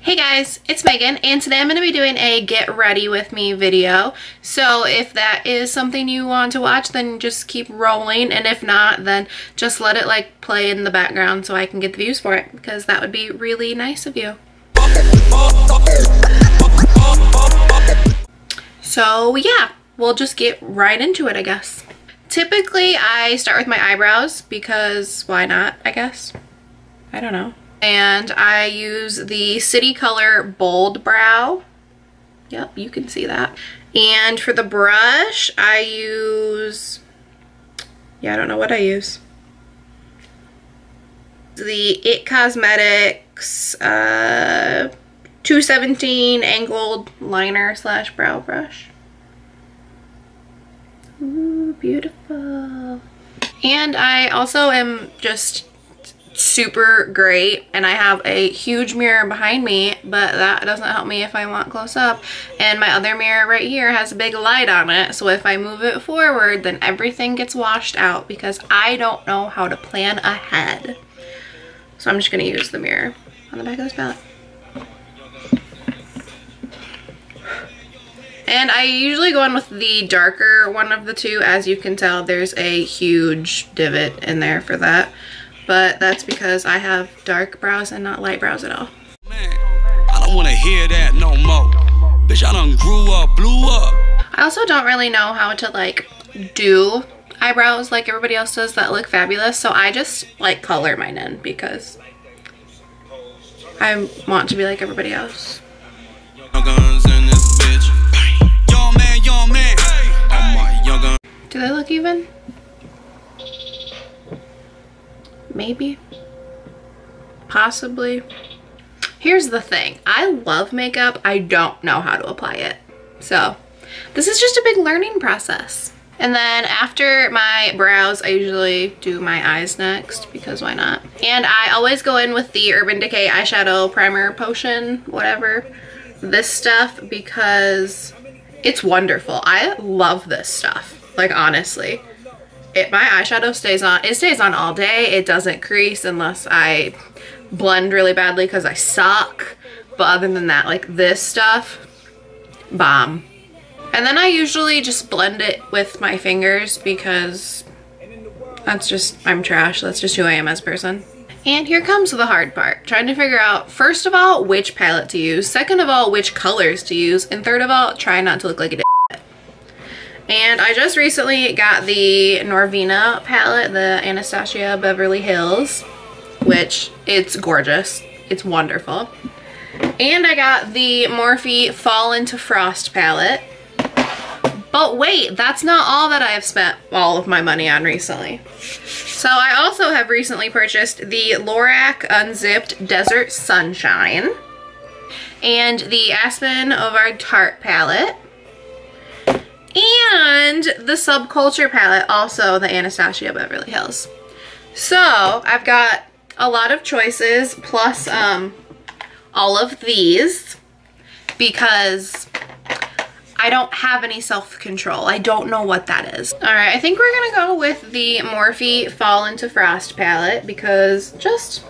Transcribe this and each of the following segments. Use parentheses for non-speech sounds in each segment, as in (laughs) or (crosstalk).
Hey guys, it's Megan and today I'm going to be doing a get ready with me video. So if that is something you want to watch then just keep rolling and if not then just let it like play in the background so I can get the views for it because that would be really nice of you. So yeah, we'll just get right into it I guess. Typically I start with my eyebrows because why not I guess. I don't know and I use the City Color Bold Brow. Yep, you can see that. And for the brush, I use, yeah, I don't know what I use. The IT Cosmetics uh, 217 angled liner slash brow brush. Ooh, beautiful. And I also am just super great and I have a huge mirror behind me but that doesn't help me if I want close up. And my other mirror right here has a big light on it so if I move it forward then everything gets washed out because I don't know how to plan ahead. So I'm just going to use the mirror on the back of this palette. And I usually go in with the darker one of the two. As you can tell, there's a huge divot in there for that but that's because I have dark brows and not light brows at all. Man, I don't want to hear that no more. Bitch, I done grew up, blew up. I also don't really know how to like do eyebrows like everybody else does that look fabulous. So I just like color mine in because I want to be like everybody else. Do they look even? Maybe. Possibly. Here's the thing. I love makeup. I don't know how to apply it. So this is just a big learning process. And then after my brows, I usually do my eyes next because why not? And I always go in with the Urban Decay eyeshadow primer potion, whatever, this stuff because it's wonderful. I love this stuff, like honestly it, my eyeshadow stays on. It stays on all day. It doesn't crease unless I blend really badly because I suck. But other than that, like this stuff, bomb. And then I usually just blend it with my fingers because that's just, I'm trash. That's just who I am as a person. And here comes the hard part. Trying to figure out, first of all, which palette to use. Second of all, which colors to use. And third of all, try not to look like a and I just recently got the Norvina palette, the Anastasia Beverly Hills, which it's gorgeous. It's wonderful. And I got the Morphe Fall into Frost palette. But wait, that's not all that I have spent all of my money on recently. So I also have recently purchased the Lorac Unzipped Desert Sunshine and the Aspen Ovard Tarte palette and the Subculture palette, also the Anastasia Beverly Hills. So I've got a lot of choices plus um, all of these because I don't have any self-control. I don't know what that is. All right, I think we're gonna go with the Morphe Fall into Frost palette because just,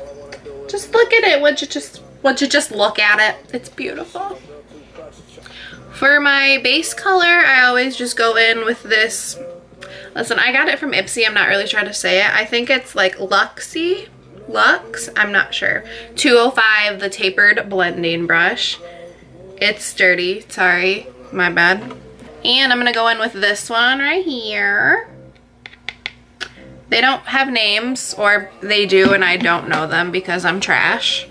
just look at it. Would you just, would you just look at it? It's beautiful. For my base color, I always just go in with this. Listen, I got it from Ipsy. I'm not really sure to say it. I think it's like Luxie. Lux? I'm not sure. 205, the tapered blending brush. It's dirty. Sorry. My bad. And I'm going to go in with this one right here. They don't have names, or they do and I don't know them because I'm trash.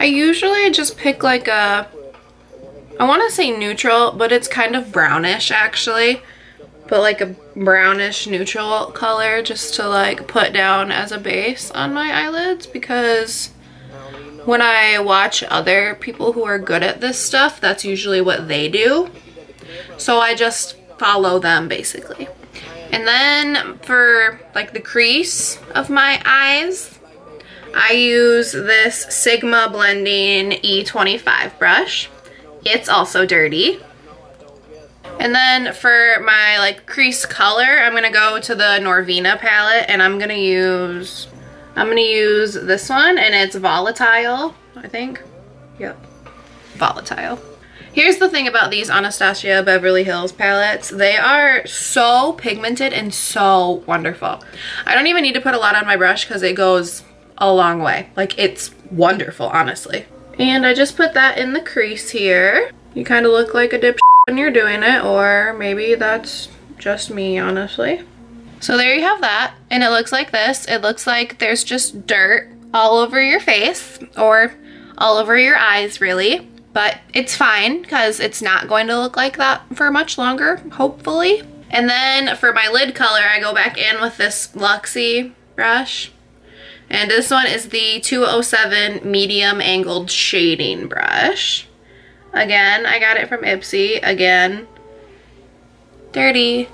I usually just pick like a, I want to say neutral, but it's kind of brownish actually. But like a brownish neutral color just to like put down as a base on my eyelids because when I watch other people who are good at this stuff, that's usually what they do. So I just follow them basically. And then for like the crease of my eyes, I use this Sigma Blending E25 brush. It's also dirty. And then for my like crease color, I'm gonna go to the Norvina palette and I'm gonna use, I'm gonna use this one and it's Volatile, I think. Yep, Volatile. Here's the thing about these Anastasia Beverly Hills palettes. They are so pigmented and so wonderful. I don't even need to put a lot on my brush because it goes a long way. Like it's wonderful, honestly. And I just put that in the crease here. You kind of look like a dip when you're doing it, or maybe that's just me, honestly. So there you have that, and it looks like this. It looks like there's just dirt all over your face, or all over your eyes, really. But it's fine, because it's not going to look like that for much longer, hopefully. And then for my lid color, I go back in with this Luxie brush. And this one is the 207 medium angled shading brush. Again, I got it from Ipsy. Again, dirty.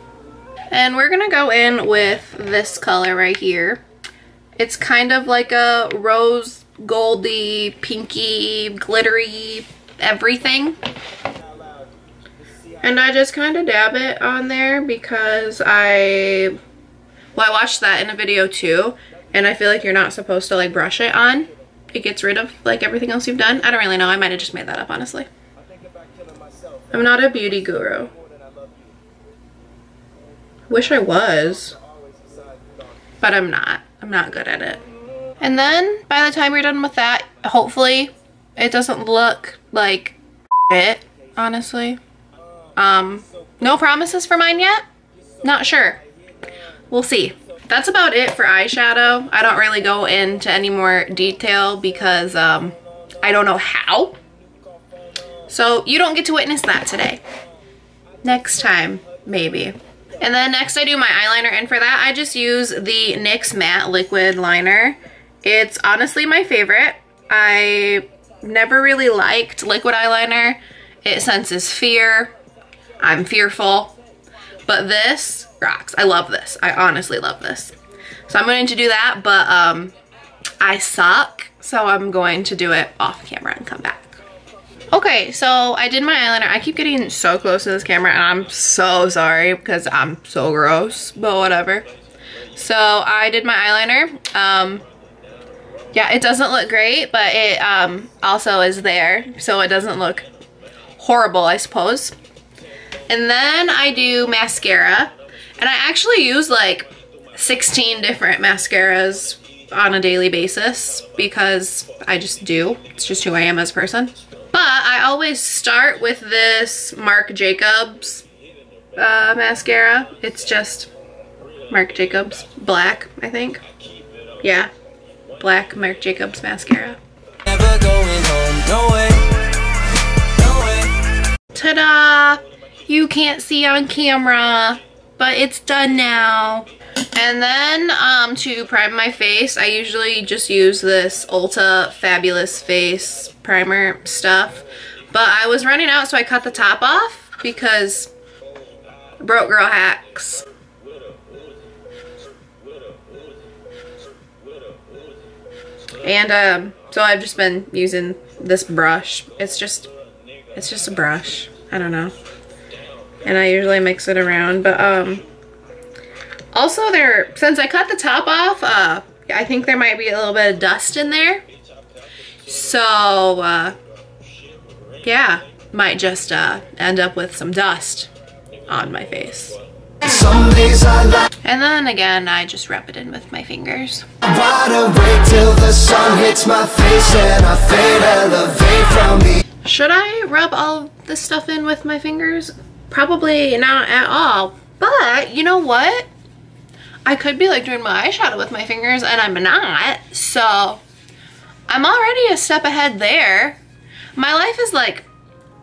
And we're gonna go in with this color right here. It's kind of like a rose goldy, pinky, glittery, everything. And I just kind of dab it on there because I, well I watched that in a video too and I feel like you're not supposed to like brush it on. It gets rid of like everything else you've done. I don't really know. I might have just made that up honestly. I'm not a beauty guru. Wish I was. But I'm not. I'm not good at it. And then by the time you're done with that, hopefully it doesn't look like it, honestly. Um, no promises for mine yet? Not sure. We'll see. That's about it for eyeshadow. I don't really go into any more detail because um, I don't know how. So you don't get to witness that today. Next time, maybe. And then next I do my eyeliner and for that I just use the NYX Matte Liquid Liner. It's honestly my favorite. I never really liked liquid eyeliner. It senses fear. I'm fearful. But this rocks. I love this. I honestly love this. So I'm going to do that, but um, I suck. So I'm going to do it off camera and come back. Okay, so I did my eyeliner. I keep getting so close to this camera and I'm so sorry because I'm so gross, but whatever. So I did my eyeliner. Um, yeah, it doesn't look great, but it um, also is there. So it doesn't look horrible, I suppose. And then I do mascara. And I actually use like 16 different mascaras on a daily basis because I just do. It's just who I am as a person. But I always start with this Marc Jacobs uh, mascara. It's just Marc Jacobs black, I think. Yeah, black Marc Jacobs mascara. Ta-da! You can't see on camera, but it's done now. And then um, to prime my face, I usually just use this Ulta Fabulous Face primer stuff. But I was running out, so I cut the top off because broke girl hacks. And um, so I've just been using this brush. It's just, it's just a brush. I don't know. And I usually mix it around, but um, also there, since I cut the top off, uh, I think there might be a little bit of dust in there. So, uh, yeah, might just uh, end up with some dust on my face. And then again, I just rub it in with my fingers. Should I rub all this stuff in with my fingers? Probably not at all. But you know what? I could be like doing my eyeshadow with my fingers and I'm not. So I'm already a step ahead there. My life is like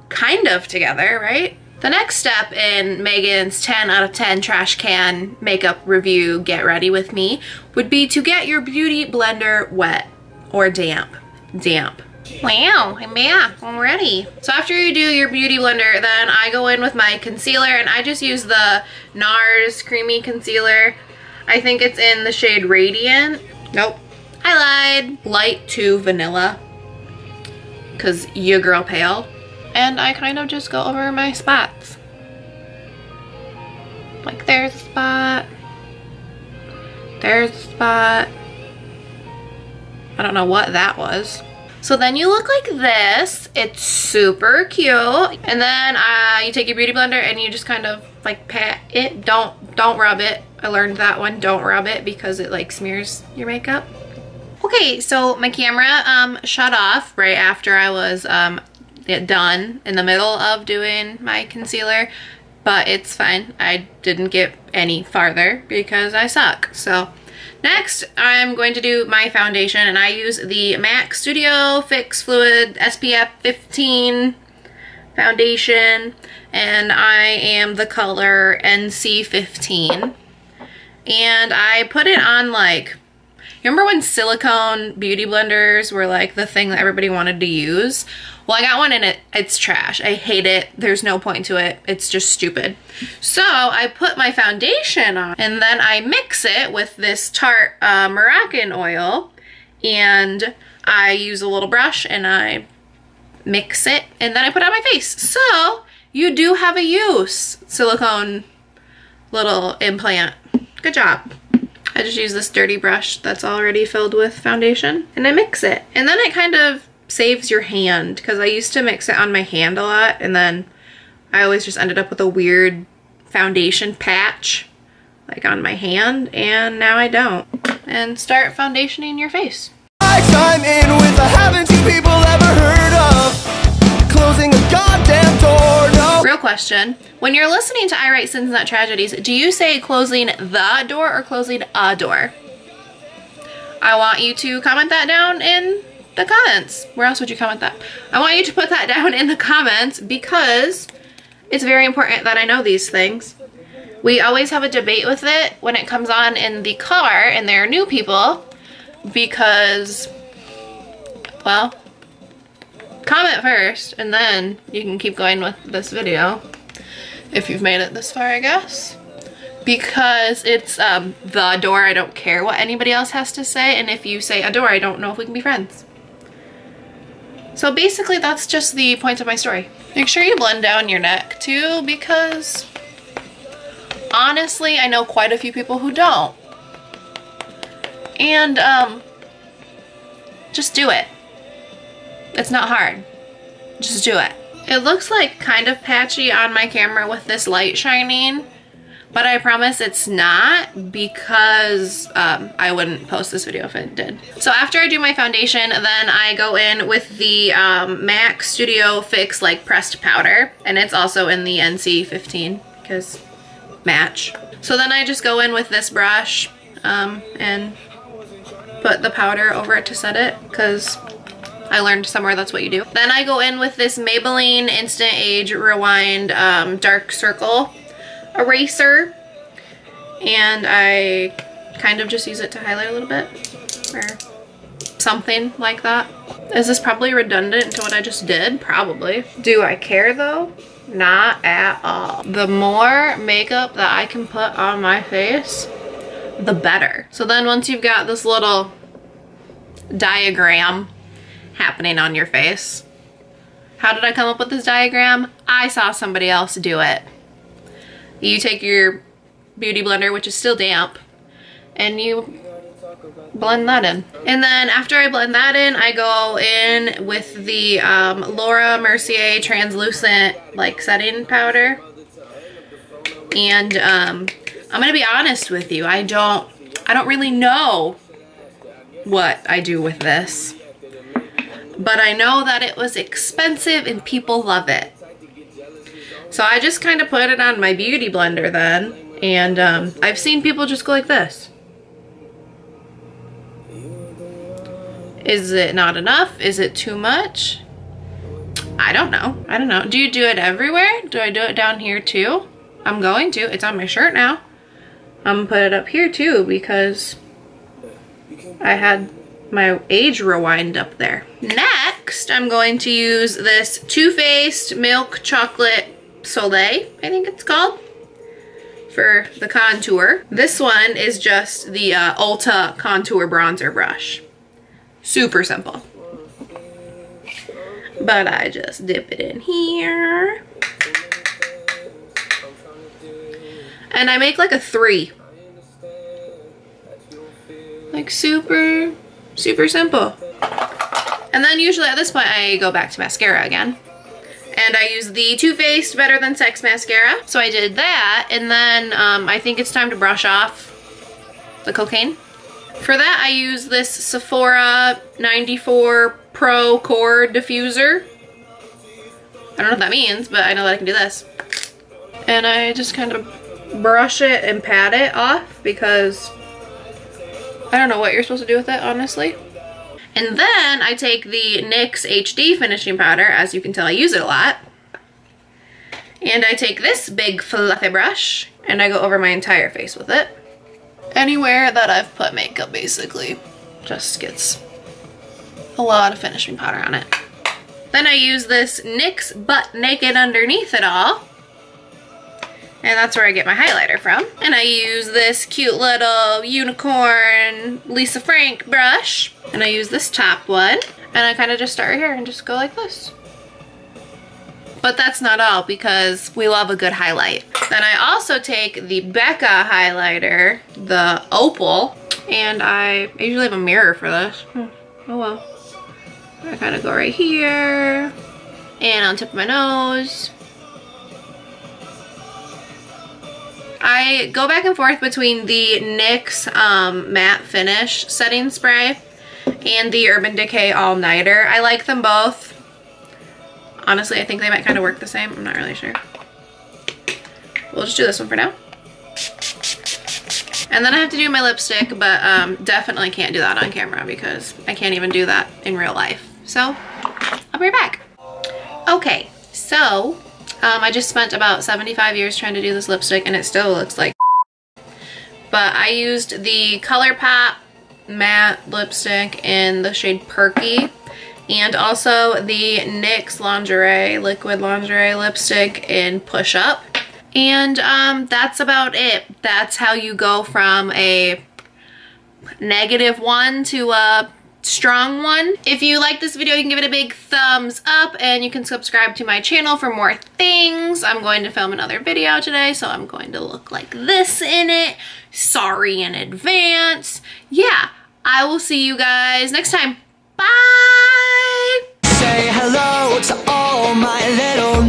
kind of together, right? The next step in Megan's 10 out of 10 trash can makeup review get ready with me would be to get your beauty blender wet or damp. Damp. Wow, I'm back, I'm ready. So after you do your beauty blender, then I go in with my concealer and I just use the NARS Creamy Concealer. I think it's in the shade Radiant. Nope. I lied. Light to vanilla. Cause your girl pale. And I kind of just go over my spots. Like there's a spot. There's a spot. I don't know what that was. So then you look like this. It's super cute. And then uh, you take your beauty blender and you just kind of like pat it. Don't, don't rub it. I learned that one. Don't rub it because it like smears your makeup. Okay, so my camera um, shut off right after I was um, done in the middle of doing my concealer, but it's fine. I didn't get any farther because I suck. So next I'm going to do my foundation and I use the MAC Studio Fix Fluid SPF 15 foundation and I am the color NC15 and I put it on like remember when silicone beauty blenders were like the thing that everybody wanted to use well, I got one and it, it's trash. I hate it. There's no point to it. It's just stupid. So I put my foundation on and then I mix it with this Tarte uh, Moroccan oil and I use a little brush and I mix it and then I put it on my face. So you do have a use, silicone little implant. Good job. I just use this dirty brush that's already filled with foundation and I mix it. And then it kind of saves your hand because I used to mix it on my hand a lot and then I always just ended up with a weird foundation patch like on my hand and now I don't. And start foundationing your face. I in with a haven't you people ever heard of closing a goddamn door, no. Real question, when you're listening to I Write Sins Not Tragedies, do you say closing the door or closing a door? I want you to comment that down in the comments. Where else would you comment that? I want you to put that (laughs) down in the comments because it's very important that I know these things. We always have a debate with it when it comes on in the car and there are new people because, well, comment first and then you can keep going with this video if you've made it this far, I guess. Because it's um, the door, I don't care what anybody else has to say, and if you say adore, I don't know if we can be friends. So basically that's just the point of my story. Make sure you blend down your neck too because honestly I know quite a few people who don't. And um, just do it. It's not hard. Just do it. It looks like kind of patchy on my camera with this light shining but I promise it's not because um, I wouldn't post this video if it did. So after I do my foundation, then I go in with the um, MAC Studio Fix like pressed powder. And it's also in the NC15 because match. So then I just go in with this brush um, and put the powder over it to set it because I learned somewhere that's what you do. Then I go in with this Maybelline Instant Age Rewind um, Dark Circle eraser and I kind of just use it to highlight a little bit or something like that. Is this probably redundant to what I just did? Probably. Do I care though? Not at all. The more makeup that I can put on my face, the better. So then once you've got this little diagram happening on your face, how did I come up with this diagram? I saw somebody else do it. You take your beauty blender, which is still damp, and you blend that in. And then after I blend that in, I go in with the um, Laura Mercier translucent like setting powder. And um, I'm gonna be honest with you, I don't, I don't really know what I do with this. But I know that it was expensive and people love it. So I just kind of put it on my beauty blender then. And um, I've seen people just go like this. Is it not enough? Is it too much? I don't know. I don't know. Do you do it everywhere? Do I do it down here too? I'm going to. It's on my shirt now. I'm gonna put it up here too because I had my age rewind up there. Next, I'm going to use this Too Faced Milk Chocolate Soleil, I think it's called, for the contour. This one is just the uh, Ulta Contour Bronzer Brush. Super simple. But I just dip it in here. And I make like a three. Like super, super simple. And then usually at this point I go back to mascara again. And I use the Too Faced Better Than Sex mascara. So I did that and then um, I think it's time to brush off the cocaine. For that I use this Sephora 94 Pro Core Diffuser. I don't know what that means, but I know that I can do this. And I just kind of brush it and pat it off because I don't know what you're supposed to do with it, honestly. And then I take the NYX HD finishing powder. As you can tell, I use it a lot. And I take this big fluffy brush and I go over my entire face with it. Anywhere that I've put makeup, basically, just gets a lot of finishing powder on it. Then I use this NYX Butt Naked underneath it all. And that's where I get my highlighter from. And I use this cute little unicorn Lisa Frank brush. And I use this top one. And I kind of just start right here and just go like this. But that's not all because we love a good highlight. Then I also take the Becca highlighter, the Opal, and I, I usually have a mirror for this. Hmm. Oh well. I kind of go right here and on tip of my nose. I go back and forth between the NYX um, matte finish setting spray and the Urban Decay All Nighter. I like them both. Honestly, I think they might kind of work the same. I'm not really sure. We'll just do this one for now. And then I have to do my lipstick, but um, definitely can't do that on camera because I can't even do that in real life. So, I'll be right back. Okay, so um, I just spent about 75 years trying to do this lipstick and it still looks like (laughs) But I used the ColourPop matte lipstick in the shade Perky and also the NYX Lingerie Liquid Lingerie Lipstick in Push Up. And um, that's about it. That's how you go from a negative one to a strong one. If you like this video, you can give it a big thumbs up and you can subscribe to my channel for more things. I'm going to film another video today, so I'm going to look like this in it. Sorry in advance. Yeah, I will see you guys next time. Bye! Say hello to all my little